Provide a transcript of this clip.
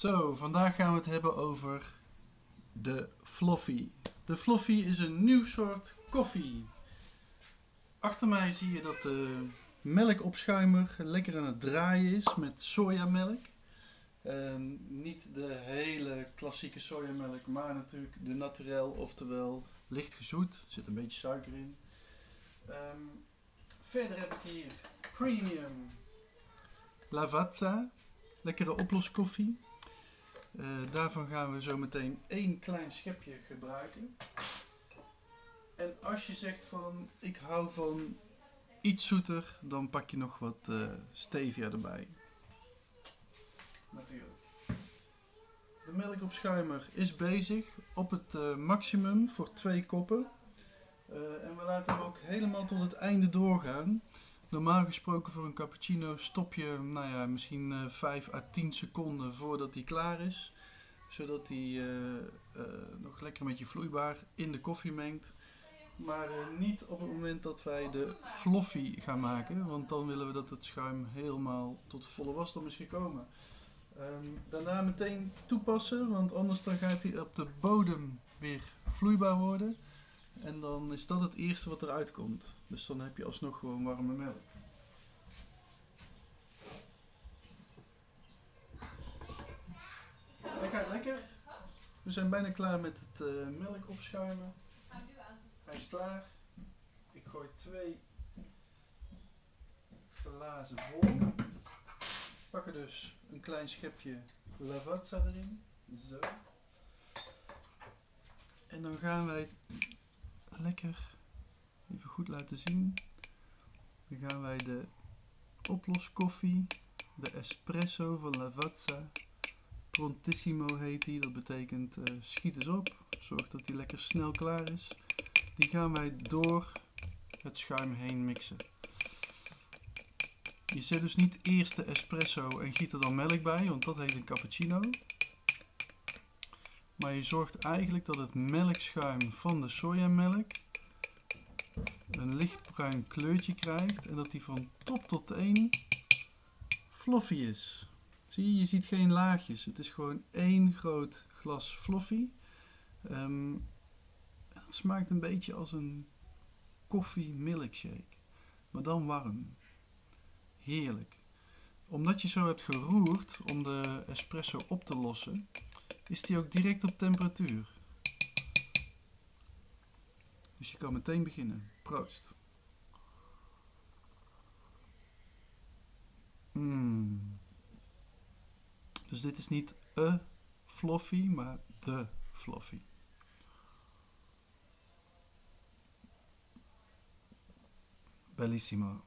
Zo, vandaag gaan we het hebben over de Fluffy. De Fluffy is een nieuw soort koffie. Achter mij zie je dat de melkopschuimer lekker aan het draaien is met sojamelk. Ehm, niet de hele klassieke sojamelk, maar natuurlijk de naturel, oftewel licht gezoet. Er zit een beetje suiker in. Ehm, verder heb ik hier Premium Lavazza, lekkere oploskoffie. Eh, daarvan gaan we zo meteen één klein schepje gebruiken. En als je zegt van ik hou van iets zoeter, dan pak je nog wat eh, stevia erbij. Natuurlijk. De melkopschuimer is bezig op het eh, maximum voor twee koppen. En we laten hem ook helemaal tot het einde doorgaan. Normaal gesproken voor een cappuccino stop je nou ja, misschien eh 5 à 10 seconden voordat hij klaar is. Zodat hij eh, eh, nog lekker met je vloeibaar in de koffie mengt. Maar niet op het moment dat wij de fluffy gaan maken. Want dan willen we dat het schuim helemaal tot volle wasdom is gekomen. Ehm, daarna meteen toepassen, want anders dan gaat hij op de bodem weer vloeibaar worden. En dan is dat het eerste wat eruit komt. Dus dan heb je alsnog gewoon warme melk. Gaat lekker. We zijn bijna klaar met het eh, melk opschuimen. Hij is klaar. Ik gooi twee glazen vol. Pak er dus een klein schepje lavazza erin. Zo. En dan gaan wij lekker even goed laten zien. Dan gaan wij de oploskoffie, de espresso van Lavazza. Prontissimo heet die, dat betekent eh, schiet eens op. Zorg dat die lekker snel klaar is. Die gaan wij door het schuim heen mixen. Je zet dus niet eerst de espresso en giet er dan melk bij, want dat heet een cappuccino. Maar je zorgt eigenlijk dat het melkschuim van de sojamelk een lichtbruin kleurtje krijgt en dat die van top tot teen fluffy is. Zie je, je ziet geen laagjes. Het is gewoon één groot glas fluffy. Ehm, het smaakt een beetje als een koffie milkshake, maar dan warm. Heerlijk. Omdat je zo hebt geroerd om de espresso op te lossen, is die ook direct op temperatuur. Dus je kan meteen beginnen. Proost. Mm. Dus dit is niet een fluffy, maar de fluffy. Bellissimo.